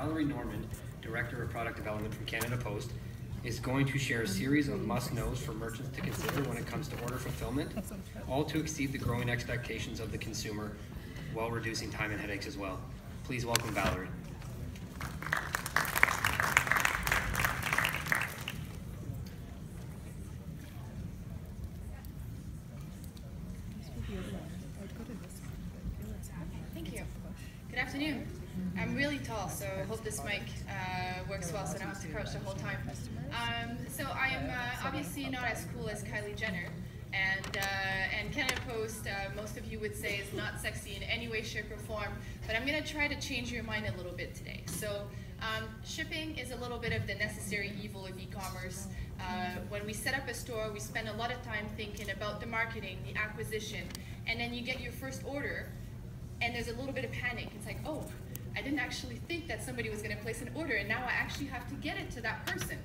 Valerie Norman, Director of Product Development from Canada Post, is going to share a series of must-knows for merchants to consider when it comes to order fulfillment, all to exceed the growing expectations of the consumer while reducing time and headaches as well. Please welcome Valerie. Thank you. Good afternoon. I'm tall, so I hope this mic uh, works well so I don't have to crouch the whole time. Um, so I am uh, obviously not as cool as Kylie Jenner, and uh, and Canada Post, uh, most of you would say is not sexy in any way, shape, or form. But I'm going to try to change your mind a little bit today. So um, shipping is a little bit of the necessary evil of e-commerce. Uh, when we set up a store, we spend a lot of time thinking about the marketing, the acquisition, and then you get your first order, and there's a little bit of panic. It's like, oh, I didn't actually think that somebody was going to place an order, and now I actually have to get it to that person.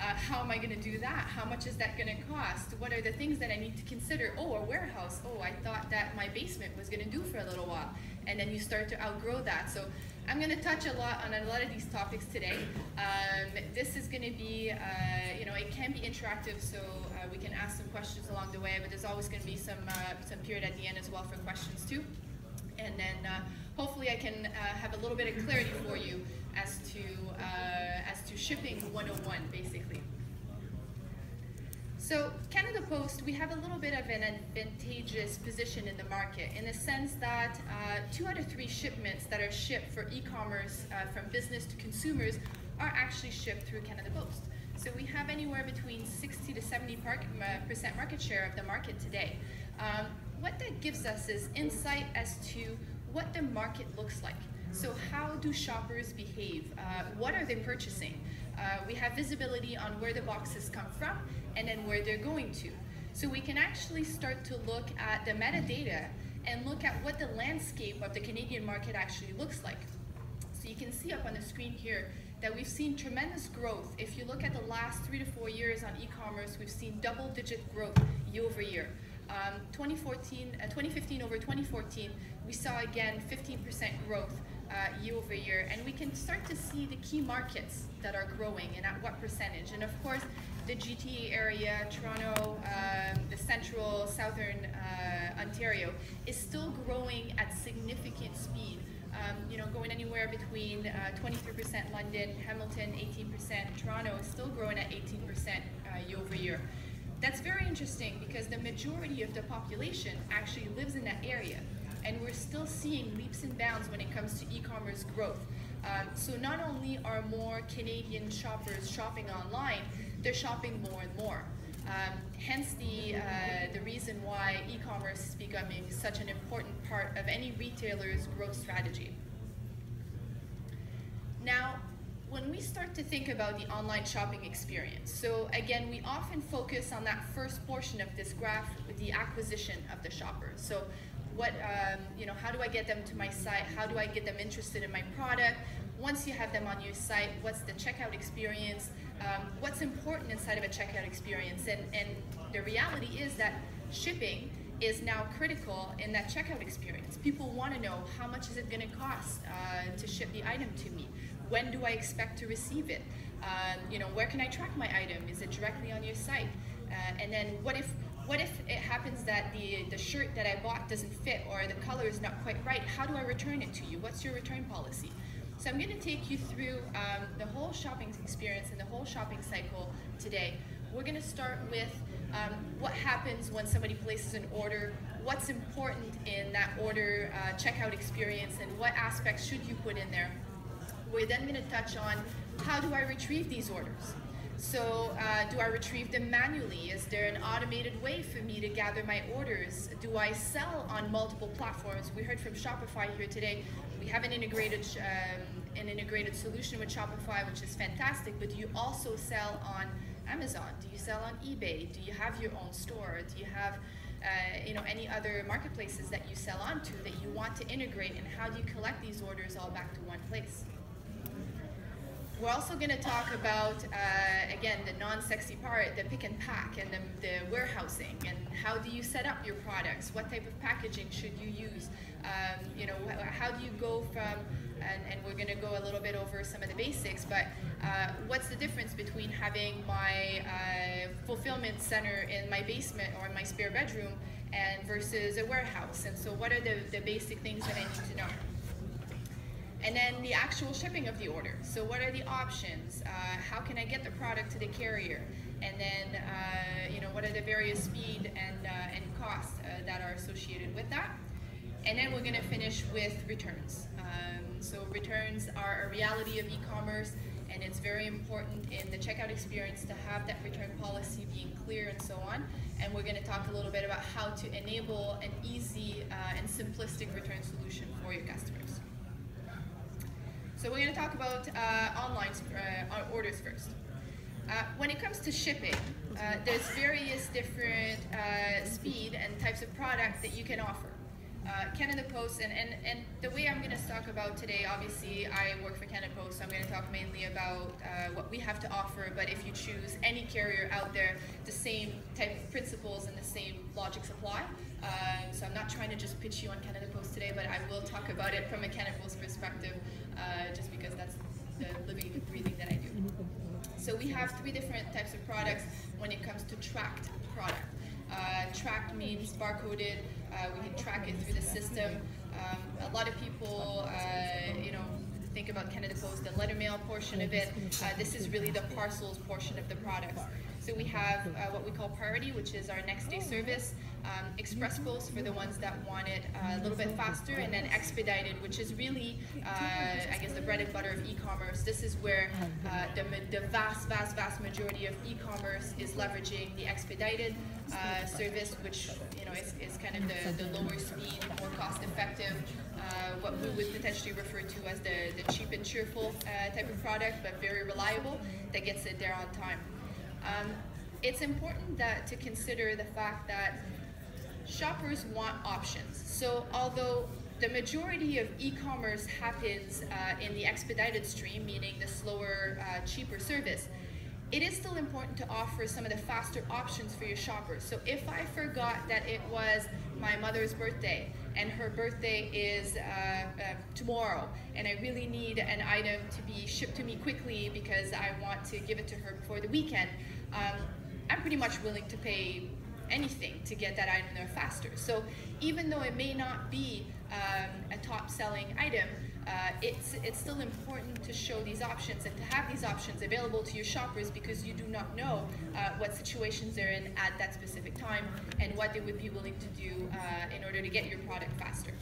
Uh, how am I going to do that? How much is that going to cost? What are the things that I need to consider? Oh, a warehouse. Oh, I thought that my basement was going to do for a little while. And then you start to outgrow that. So I'm going to touch a lot on a lot of these topics today. Um, this is going to be, uh, you know, it can be interactive, so uh, we can ask some questions along the way, but there's always going to be some, uh, some period at the end as well for questions too. And then uh, hopefully I can uh, have a little bit of clarity for you as to, uh, as to shipping 101, basically. So Canada Post, we have a little bit of an advantageous position in the market in the sense that uh, two out of three shipments that are shipped for e-commerce uh, from business to consumers are actually shipped through Canada Post. So we have anywhere between 60 to 70 uh, percent market share of the market today. Um, what that gives us is insight as to what the market looks like. So how do shoppers behave? Uh, what are they purchasing? Uh, we have visibility on where the boxes come from and then where they're going to. So we can actually start to look at the metadata and look at what the landscape of the Canadian market actually looks like. So you can see up on the screen here that we've seen tremendous growth. If you look at the last three to four years on e-commerce, we've seen double digit growth year over year. Um, 2014, uh, 2015 over 2014, we saw again 15% growth uh, year over year, and we can start to see the key markets that are growing and at what percentage. And of course, the GTA area, Toronto, um, the central, southern uh, Ontario, is still growing at significant speed. Um, you know, going anywhere between 23% uh, London, Hamilton 18%, Toronto is still growing at 18% uh, year over year. That's very interesting because the majority of the population actually lives in that area and we're still seeing leaps and bounds when it comes to e-commerce growth. Um, so not only are more Canadian shoppers shopping online, they're shopping more and more. Um, hence the, uh, the reason why e-commerce is becoming such an important part of any retailer's growth strategy. Now, when we start to think about the online shopping experience, so again, we often focus on that first portion of this graph the acquisition of the shopper. So what, um, you know, how do I get them to my site? How do I get them interested in my product? Once you have them on your site, what's the checkout experience? Um, what's important inside of a checkout experience? And, and the reality is that shipping is now critical in that checkout experience. People want to know how much is it going to cost uh, to ship the item to me? When do I expect to receive it? Um, you know, where can I track my item? Is it directly on your site? Uh, and then what if what if it happens that the, the shirt that I bought doesn't fit or the color is not quite right? How do I return it to you? What's your return policy? So I'm going to take you through um, the whole shopping experience and the whole shopping cycle today. We're going to start with um, what happens when somebody places an order, what's important in that order uh, checkout experience, and what aspects should you put in there. We're then going to touch on how do I retrieve these orders? So uh, do I retrieve them manually? Is there an automated way for me to gather my orders? Do I sell on multiple platforms? We heard from Shopify here today. We have an integrated, um, an integrated solution with Shopify, which is fantastic, but do you also sell on Amazon? Do you sell on eBay? Do you have your own store? Do you have uh, you know, any other marketplaces that you sell onto that you want to integrate and how do you collect these orders all back to one place? We're also going to talk about, uh, again, the non-sexy part, the pick and pack and the, the, warehousing and how do you set up your products? What type of packaging should you use? Um, you know, how do you go from and, and we're gonna go a little bit over some of the basics, but uh, what's the difference between having my uh, fulfillment center in my basement or in my spare bedroom and versus a warehouse? And so what are the, the basic things that I need to know? And then the actual shipping of the order. So what are the options? Uh, how can I get the product to the carrier? And then, uh, you know, what are the various speed and, uh, and costs uh, that are associated with that? And then we're gonna finish with returns. Um, so returns are a reality of e-commerce and it's very important in the checkout experience to have that return policy being clear and so on. And we're gonna talk a little bit about how to enable an easy uh, and simplistic return solution for your customers. So we're going to talk about uh, online uh, orders first. Uh, when it comes to shipping, uh, there's various different uh, speed and types of product that you can offer. Uh, Canada Post, and, and, and the way I'm going to talk about today, obviously I work for Canada Post, so I'm going to talk mainly about what we have to offer, but if you choose any carrier out there, the same type of principles and the same logic apply. Um, so I'm not trying to just pitch you on Canada Post today, but I will talk about it from a Canada Post perspective uh, just because that's the living and breathing that I do. So we have three different types of products when it comes to tracked product. Uh, tracked means barcoded, uh, we can track it through the system. Um, a lot of people, uh, you know, think about Canada Post, the letter mail portion of it. Uh, this is really the parcels portion of the product. So we have what we call priority, which is our next day service um, express post for the ones that want it uh, a little bit faster, and then expedited, which is really, uh, I guess, the bread and butter of e-commerce. This is where uh, the, the vast, vast, vast majority of e-commerce is leveraging the expedited uh, service, which you know is, is kind of the, the lower speed, more cost-effective, uh, what we would potentially refer to as the, the cheap and cheerful uh, type of product, but very reliable, that gets it there on time. Um, it's important that to consider the fact that shoppers want options. So although the majority of e-commerce happens uh, in the expedited stream, meaning the slower, uh, cheaper service, it is still important to offer some of the faster options for your shoppers. So if I forgot that it was my mother's birthday and her birthday is uh, uh, tomorrow and I really need an item to be shipped to me quickly because I want to give it to her before the weekend, um, I'm pretty much willing to pay anything to get that item there faster. So even though it may not be um, a top selling item, uh, it's, it's still important to show these options and to have these options available to your shoppers because you do not know uh, what situations they're in at that specific time and what they would be willing to do uh, in order to get your product faster.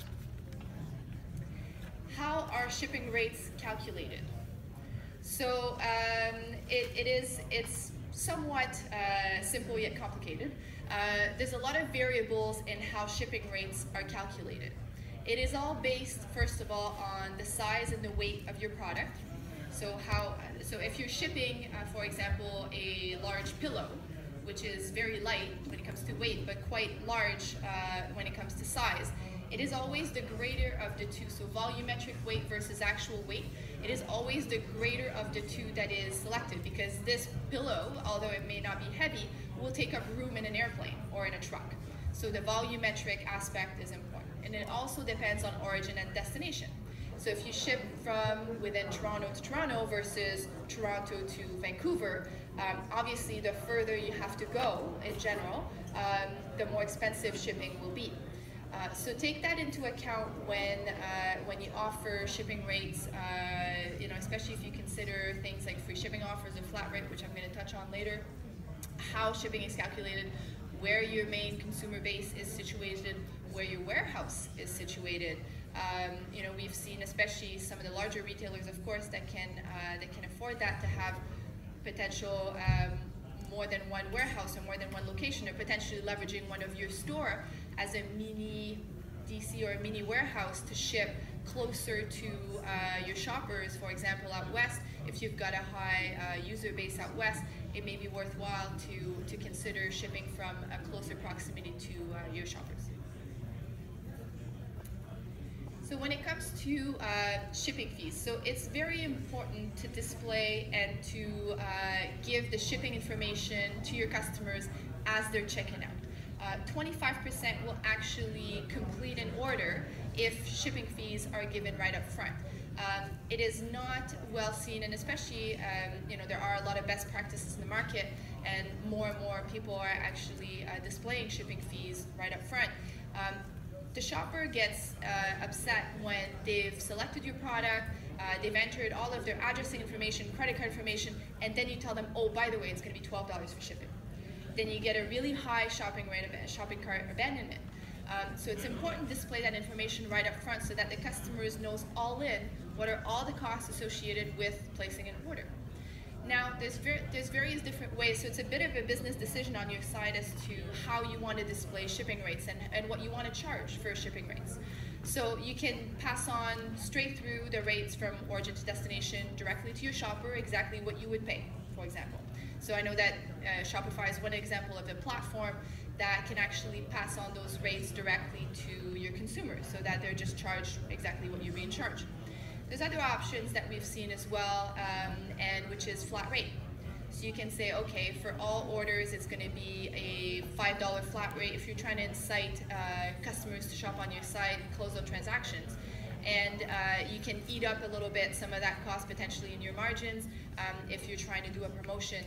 How are shipping rates calculated? So um, it, it is, it's somewhat uh, simple yet complicated. Uh, there's a lot of variables in how shipping rates are calculated. It is all based, first of all, on the size and the weight of your product. So how, so if you're shipping, uh, for example, a large pillow, which is very light when it comes to weight, but quite large uh, when it comes to size, it is always the greater of the two. So volumetric weight versus actual weight, it is always the greater of the two that is selected because this pillow, although it may not be heavy, will take up room in an airplane or in a truck. So the volumetric aspect is important. And it also depends on origin and destination. So if you ship from within Toronto to Toronto versus Toronto to Vancouver, um, obviously the further you have to go in general, um, the more expensive shipping will be. Uh, so take that into account when uh, when you offer shipping rates. Uh, you know, especially if you consider things like free shipping offers or flat rate, which I'm going to touch on later. How shipping is calculated, where your main consumer base is situated, where your warehouse is situated. Um, you know, we've seen, especially some of the larger retailers, of course, that can uh, that can afford that to have potential. Um, more than one warehouse or more than one location, or potentially leveraging one of your store as a mini DC or a mini warehouse to ship closer to uh, your shoppers. For example, out west, if you've got a high uh, user base out west, it may be worthwhile to, to consider shipping from a closer proximity to uh, your shoppers. So when it comes to uh, shipping fees, so it's very important to display and to uh, give the shipping information to your customers as they're checking out. 25% uh, will actually complete an order if shipping fees are given right up front. Um, it is not well seen, and especially, um, you know, there are a lot of best practices in the market, and more and more people are actually uh, displaying shipping fees right up front. Um, the shopper gets uh, upset when they've selected your product, uh, they've entered all of their addressing information, credit card information, and then you tell them, oh, by the way, it's going to be $12 for shipping. Then you get a really high shopping rate of shopping cart abandonment. Um, so it's important to display that information right up front so that the customers knows all in what are all the costs associated with placing an order. Now, there's, ver there's various different ways, so it's a bit of a business decision on your side as to how you want to display shipping rates and, and what you want to charge for shipping rates. So you can pass on straight through the rates from origin to destination directly to your shopper, exactly what you would pay, for example. So I know that uh, Shopify is one example of a platform that can actually pass on those rates directly to your consumers so that they're just charged exactly what you're being charged. There's other options that we've seen as well, um, and which is flat rate. So you can say, okay, for all orders, it's going to be a $5 flat rate if you're trying to incite uh, customers to shop on your site and close out transactions. And uh, you can eat up a little bit some of that cost potentially in your margins um, if you're trying to do a promotion.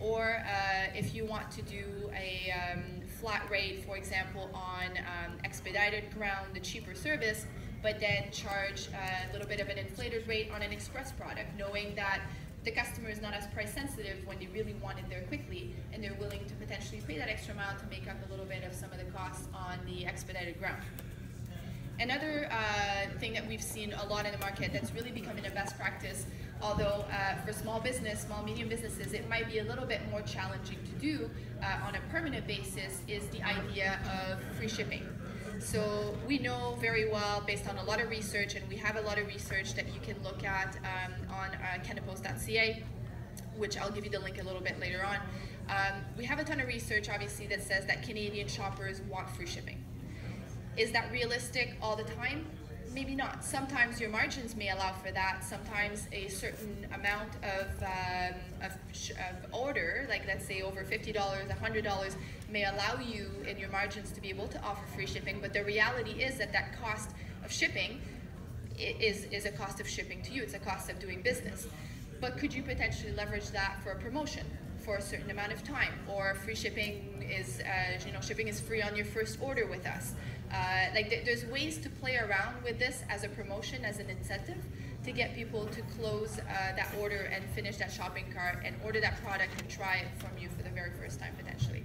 Or uh, if you want to do a um, flat rate, for example, on um, expedited ground, the cheaper service, but then charge a little bit of an inflated rate on an express product, knowing that the customer is not as price sensitive when they really want it there quickly, and they're willing to potentially pay that extra mile to make up a little bit of some of the costs on the expedited ground. Another uh, thing that we've seen a lot in the market that's really becoming a best practice, although uh, for small business, small medium businesses, it might be a little bit more challenging to do uh, on a permanent basis, is the idea of free shipping. So we know very well, based on a lot of research, and we have a lot of research that you can look at um, on uh, canadapost.ca, which I'll give you the link a little bit later on. Um, we have a ton of research, obviously, that says that Canadian shoppers want free shipping. Is that realistic all the time? Maybe not. Sometimes your margins may allow for that. Sometimes a certain amount of, um, of, of, order, like let's say over $50, $100, may allow you in your margins to be able to offer free shipping. But the reality is that that cost of shipping is, is a cost of shipping to you. It's a cost of doing business. But could you potentially leverage that for a promotion? For a certain amount of time or free shipping is uh, you know shipping is free on your first order with us uh, like th there's ways to play around with this as a promotion, as an incentive, to get people to close uh, that order and finish that shopping cart and order that product and try it from you for the very first time potentially.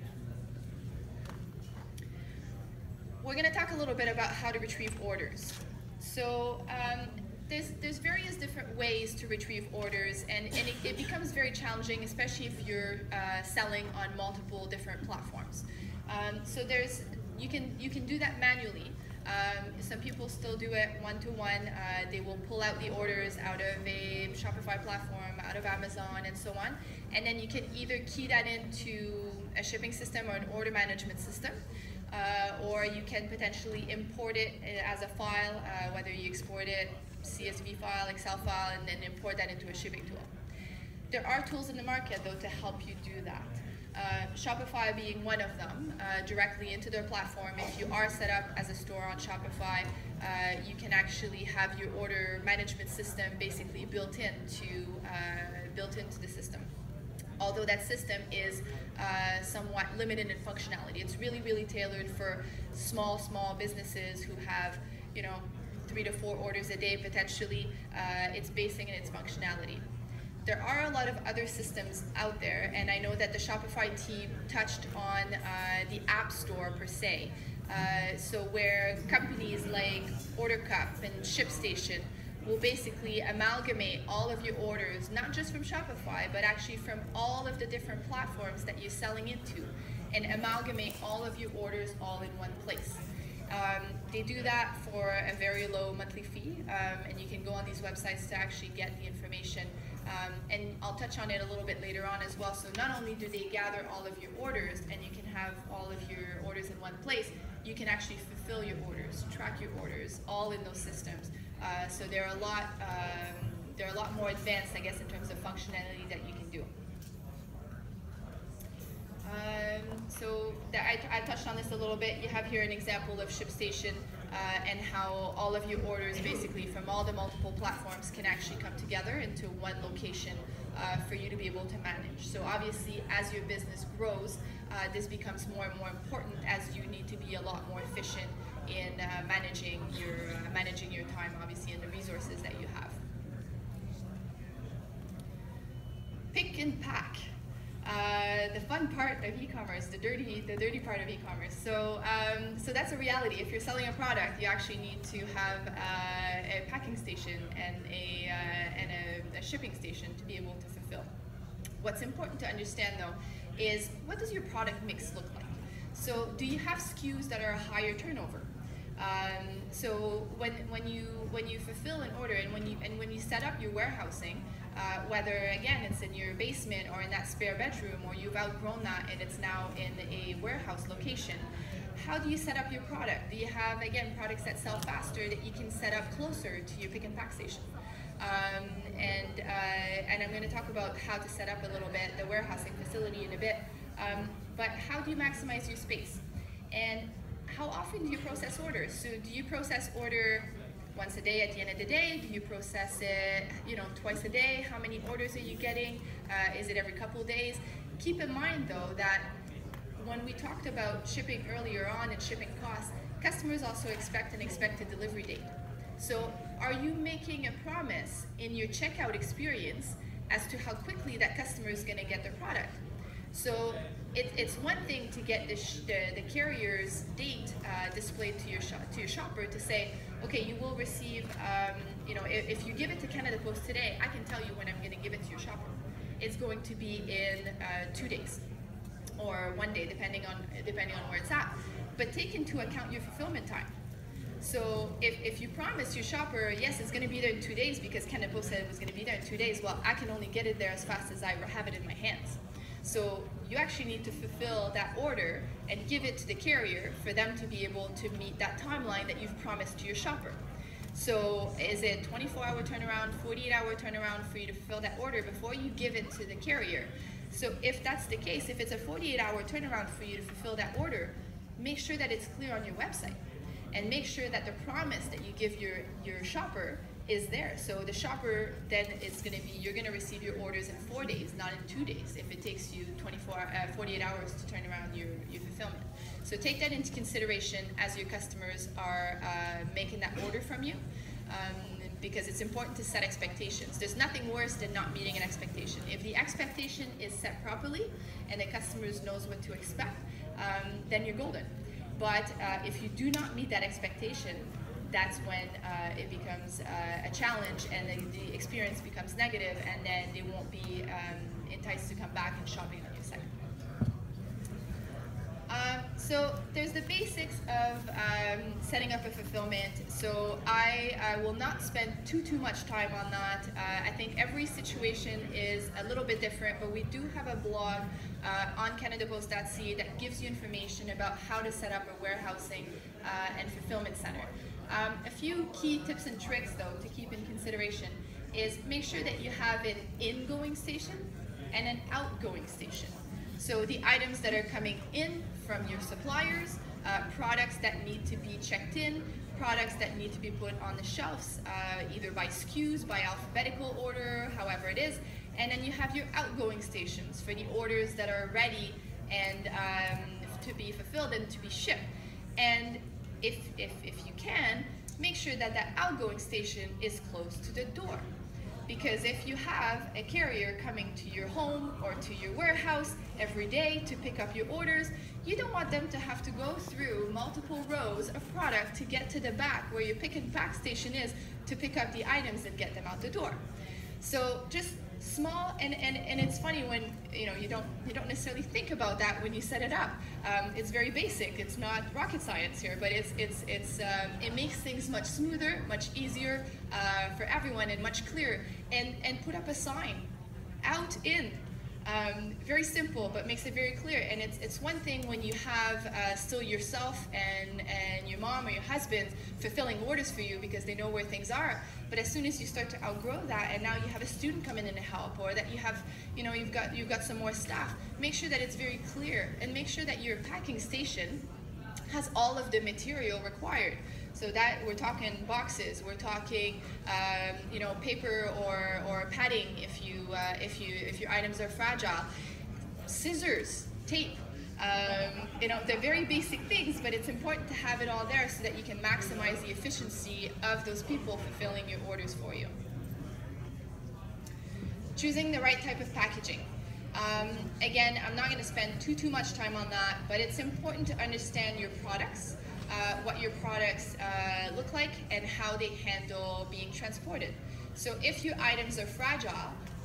We're going to talk a little bit about how to retrieve orders. So um, there's, there's various different ways to retrieve orders and, and it, it becomes very challenging, especially if you're uh, selling on multiple different platforms. Um, so there's you can you can do that manually. Um, some people still do it one to one. They will pull out the orders out of a Shopify platform, out of Amazon, and so on. And then you can either key that into a shipping system or an order management system, uh, or you can potentially import it uh, as a file, uh, whether you export it CSV file, Excel file, and then import that into a shipping tool. There are tools in the market though to help you do that. Uh, Shopify being one of them, uh, directly into their platform. If you are set up as a store on Shopify, uh, you can actually have your order management system basically built into uh, built into the system. Although that system is uh, somewhat limited in functionality, it's really really tailored for small small businesses who have you know three to four orders a day potentially. it's basing in its functionality there are a lot of other systems out there, and I know that the Shopify team touched on uh, the App Store per se. Uh, so where companies like OrderCup and ShipStation will basically amalgamate all of your orders, not just from Shopify, but actually from all of the different platforms that you're selling into, and amalgamate all of your orders all in one place. Um, they do that for a very low monthly fee, um, and you can go on these websites to actually get the information um, and I'll touch on it a little bit later on as well. So not only do they gather all of your orders and you can have all of your orders in one place, you can actually fulfill your orders, track your orders, all in those systems. Uh, so they're a lot, um, they're a lot more advanced, I guess, in terms of functionality that you can do. Um, so I, I, touched on this a little bit. You have here an example of ShipStation uh, and how all of your orders basically from all the multiple platforms can actually come together into one location uh, for you to be able to manage. So obviously, as your business grows, uh, this becomes more and more important as you need to be a lot more efficient in uh, managing your uh, managing your time, obviously, and the resources that you have. Pick and pack. Uh, the fun part of e-commerce, the dirty, the dirty part of e-commerce. So, um, so that's a reality. If you're selling a product, you actually need to have uh, a packing station and a uh, and a, a, shipping station to be able to fulfill. What's important to understand though is what does your product mix look like? So, do you have SKUs that are a higher turnover? Um, so when, when you when you fulfill an order and when you and when you set up your warehousing, uh, whether again it's in your basement or in that spare bedroom or you've outgrown that and it's now in a warehouse location, how do you set up your product? Do you have again products that sell faster that you can set up closer to your pick and pack station? Um, and uh, and I'm going to talk about how to set up a little bit the warehousing facility in a bit. Um, but how do you maximize your space? And how often do you process orders? So do you process order once a day at the end of the day? Do you process it, you know, twice a day? How many orders are you getting? Uh, is it every couple of days? Keep in mind though that when we talked about shipping earlier on and shipping costs, customers also expect an expected delivery date. So are you making a promise in your checkout experience as to how quickly that customer is going to get their product? So it, it's one thing to get the, the, the, carrier's date uh, displayed to your to your shopper to say, okay, you will receive, um, you know, if, if, you give it to Canada Post today, I can tell you when I'm going to give it to your shopper. It's going to be in uh, two days or one day, depending on depending on where it's at. But take into account your fulfillment time. So if, if you promise your shopper, yes, it's going to be there in two days because Canada Post said it was going to be there in two days, well, I can only get it there as fast as I have it in my hands. So you actually need to fulfill that order and give it to the carrier for them to be able to meet that timeline that you've promised to your shopper. So is it 24 hour turnaround, 48 hour turnaround for you to fulfill that order before you give it to the carrier? So if that's the case, if it's a 48 hour turnaround for you to fulfill that order, make sure that it's clear on your website and make sure that the promise that you give your, your shopper is there. So the shopper then is going to be, you're going to receive your orders in four days, not in two days, if it takes you 24, uh, 48 hours to turn around your, your fulfillment. So take that into consideration as your customers are uh, making that order from you. Um, because it's important to set expectations. There's nothing worse than not meeting an expectation. If the expectation is set properly and the customers knows what to expect, um, then you're golden. But uh, if you do not meet that expectation, that's when uh, it becomes uh, a challenge and the, the, experience becomes negative and then they won't be um, enticed to come back and shopping on your site. Uh, so there's the basics of um, setting up a fulfillment. So I, I, will not spend too too much time on that. Uh, I think every situation is a little bit different, but we do have a blog uh, on CanadaPost.ca that gives you information about how to set up a warehousing uh, and fulfillment center. Um, a few key tips and tricks though to keep in consideration is make sure that you have an ingoing station and an outgoing station. So the items that are coming in from your suppliers, uh, products that need to be checked in, products that need to be put on the shelves, uh, either by SKUs, by alphabetical order, however it is, and then you have your outgoing stations for the orders that are ready and um, to be fulfilled and to be shipped. And if, if, if you can, make sure that that outgoing station is close to the door. Because if you have a carrier coming to your home or to your warehouse every day to pick up your orders, you don't want them to have to go through multiple rows of product to get to the back where your pick and pack station is to pick up the items and get them out the door. So just small and, and, and it's funny when you know you don't you don't necessarily think about that when you set it up. Um, it's very basic. It's not rocket science here but it's it's it's um, it makes things much smoother much easier uh, for everyone and much clearer. And and put up a sign out in um, very simple, but makes it very clear. And it's, it's one thing when you have uh, still yourself and, and your mom or your husband fulfilling orders for you because they know where things are. But as soon as you start to outgrow that, and now you have a student come in and help, or that you have, you know, you've got you've got some more staff, make sure that it's very clear, and make sure that your packing station has all of the material required. So that we're talking boxes, we're talking, um, you know, paper or, or padding if you uh, if you if your items are fragile, scissors, tape. Um, you know, they're very basic things, but it's important to have it all there so that you can maximize the efficiency of those people fulfilling your orders for you. Choosing the right type of packaging. Um, again, I'm not going to spend too, too much time on that, but it's important to understand your products uh, what your products uh, look like and how they handle being transported. So if your items are fragile,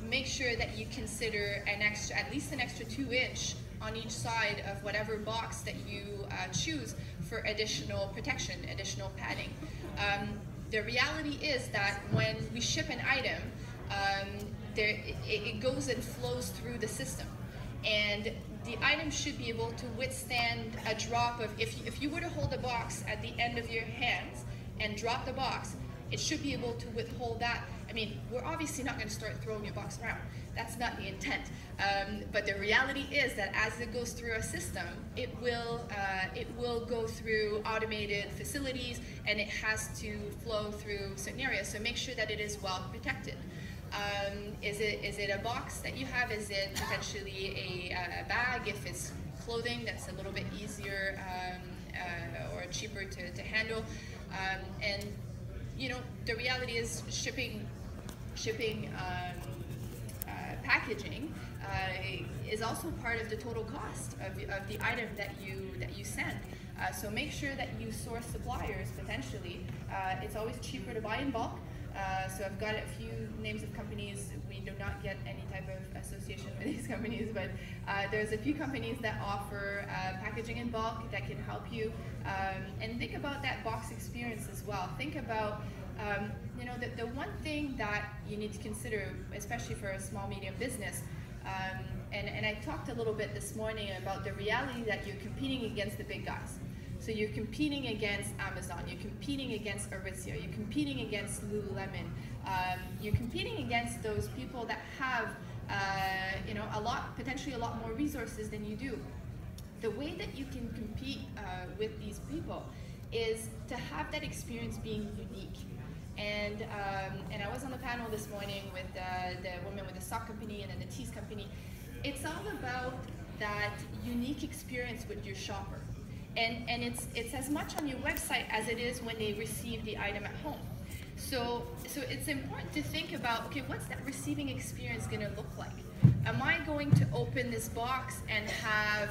make sure that you consider an extra, at least an extra two inch on each side of whatever box that you uh, choose for additional protection, additional padding. Um, the reality is that when we ship an item, um, there, it, it goes and flows through the system. And the item should be able to withstand a drop of, if you, if you were to hold a box at the end of your hands and drop the box, it should be able to withhold that. I mean, we're obviously not going to start throwing your box around. That's not the intent. Um, but the reality is that as it goes through a system, it will uh, it will go through automated facilities and it has to flow through certain areas. So make sure that it is well protected. Um, is it is it a box that you have? Is it potentially a, a bag? If it's clothing, that's a little bit easier um, uh, or cheaper to, to handle. Um, and you know, the reality is shipping shipping um, uh, packaging uh, is also part of the total cost of, of the item that you that you send. Uh, so make sure that you source suppliers potentially. Uh, it's always cheaper to buy in bulk. Uh, so I've got a few names of companies. We do not get any type of association with these companies, but uh, there's a few companies that offer uh, packaging in bulk that can help you. Um, and think about that box experience as well. Think about um, you know, the, the one thing that you need to consider, especially for a small medium business, um, and, and I talked a little bit this morning about the reality that you're competing against the big guys. So you're competing against Amazon, you're competing against Aritzia, you're competing against Lululemon, um, you're competing against those people that have, uh, you know, a lot, potentially a lot more resources than you do. The way that you can compete uh, with these people is to have that experience being unique. And um, and I was on the panel this morning with uh, the woman with the sock company and then the tees company. It's all about that unique experience with your shopper and, and it's, it's as much on your website as it is when they receive the item at home. So, so it's important to think about, okay, what's that receiving experience gonna look like? Am I going to open this box and have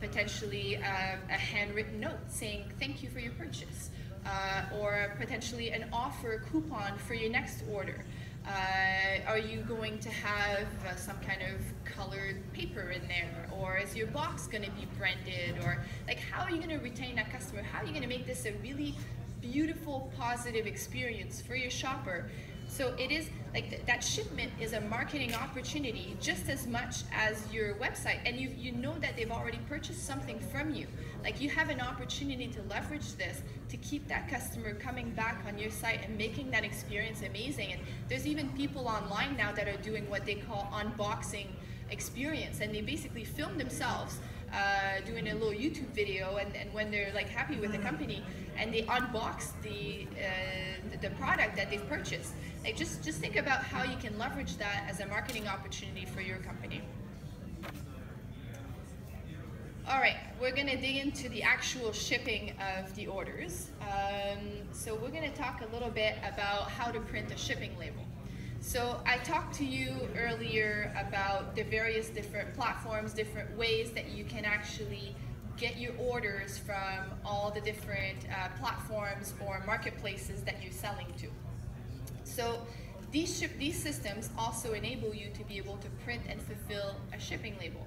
potentially a, a handwritten note saying thank you for your purchase? Uh, or potentially an offer coupon for your next order? Uh, are you going to have uh, some kind of colored paper in there? Or is your box going to be branded? Or like, how are you going to retain that customer? How are you going to make this a really beautiful, positive experience for your shopper? So it is like th that shipment is a marketing opportunity just as much as your website, and you you know that they've already purchased something from you. Like you have an opportunity to leverage this to keep that customer coming back on your site and making that experience amazing. And there's even people online now that are doing what they call unboxing experience, and they basically film themselves uh, doing a little YouTube video, and, and when they're like happy with the company, and they unbox the, uh, the product that they've purchased. Like just just think about how you can leverage that as a marketing opportunity for your company. All right, we're gonna dig into the actual shipping of the orders. Um, so we're gonna talk a little bit about how to print a shipping label. So I talked to you earlier about the various different platforms, different ways that you can actually get your orders from all the different uh, platforms or marketplaces that you're selling to. So these, these systems also enable you to be able to print and fulfill a shipping label.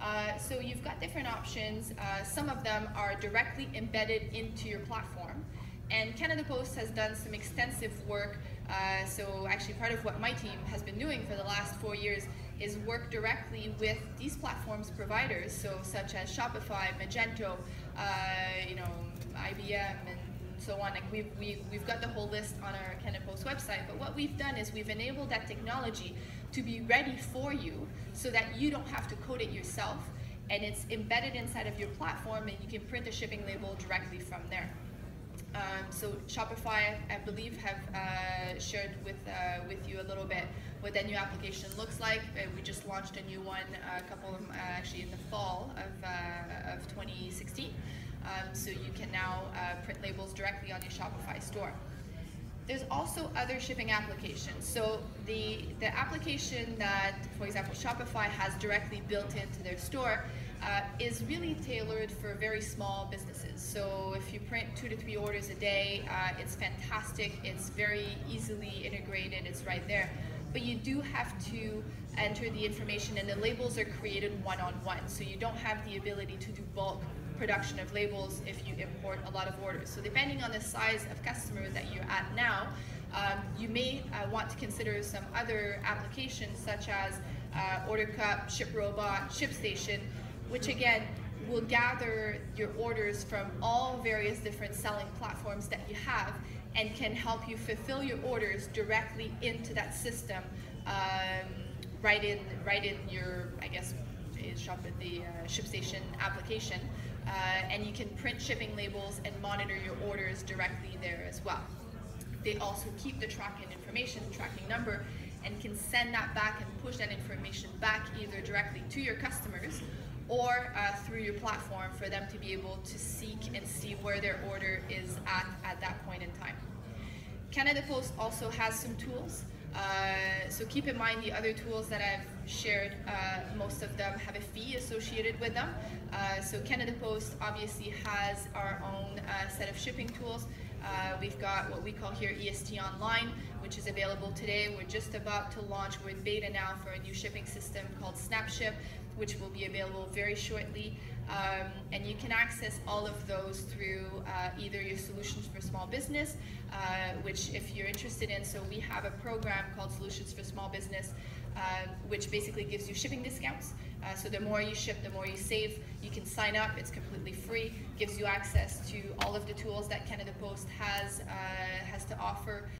Uh, so you've got different options. Uh, some of them are directly embedded into your platform. And Canada Post has done some extensive work uh, so actually part of what my team has been doing for the last four years is work directly with these platforms providers, so such as Shopify, Magento, uh, you know, IBM, and so on. Like we've, we, we've got the whole list on our Canada Post website, but what we've done is we've enabled that technology to be ready for you so that you don't have to code it yourself and it's embedded inside of your platform, and you can print the shipping label directly from there. Um, so Shopify, I believe, have uh, shared with uh, with you a little bit what that new application looks like. Uh, we just launched a new one uh, a couple of uh, actually in the fall of of 2016. Um, so you can now print labels directly on your Shopify store. There's also other shipping applications. So the the application that, for example, Shopify has directly built into their store uh, is really tailored for very small businesses. So if you print two to three orders a day, uh, it's fantastic. It's very easily integrated. It's right there. But you do have to enter the information, and the labels are created one on one. So you don't have the ability to do bulk production of labels if you import a lot of orders. So depending on the size of customer that you're at now, um, you may uh, want to consider some other applications such as uh, Order Cup, Ship Robot, ShipStation, which again will gather your orders from all various different selling platforms that you have and can help you fulfill your orders directly into that system um, right in right in your I guess shop at the uh, ShipStation application uh, and you can print shipping labels and monitor your orders directly there as well. They also keep the tracking information, tracking number, and can send that back and push that information back either directly to your customers or uh, through your platform for them to be able to seek and see where their order is at at that point in time. Canada Post also has some tools. Uh, so keep in mind the other tools that I've shared, uh, most of them have a fee associated with them. Uh, so Canada Post obviously has our own uh, set of shipping tools. Uh, we've got what we call here EST Online, which is available today. We're just about to launch, we're in beta now for a new shipping system called SnapShip, which will be available very shortly. Um, and you can access all of those through uh, either your Solutions for Small Business, uh, which if you're interested in, so we have a program called Solutions for Small Business, uh, which basically gives you shipping discounts. Uh, so the more you ship, the more you save. You can sign up, it's completely free, gives you access to all of the tools that Canada Post has, uh, has to offer